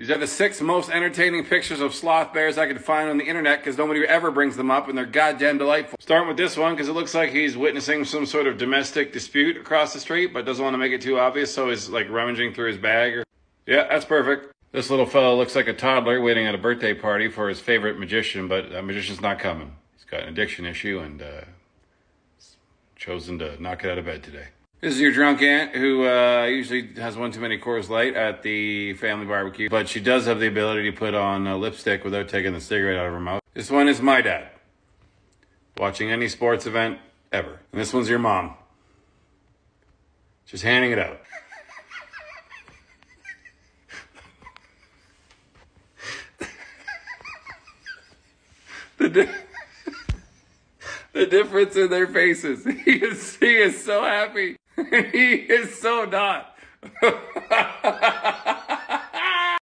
These are the six most entertaining pictures of sloth bears I could find on the internet because nobody ever brings them up and they're goddamn delightful. Starting with this one because it looks like he's witnessing some sort of domestic dispute across the street but doesn't want to make it too obvious so he's like rummaging through his bag. Or... Yeah, that's perfect. This little fellow looks like a toddler waiting at a birthday party for his favorite magician, but that magician's not coming. He's got an addiction issue and uh, chosen to knock it out of bed today. This is your drunk aunt who uh, usually has one too many Coors Light at the family barbecue, but she does have the ability to put on lipstick without taking the cigarette out of her mouth. This one is my dad, watching any sports event ever. And this one's your mom, just handing it out. the, di- the difference in their faces. He is, he is so happy. he is so not.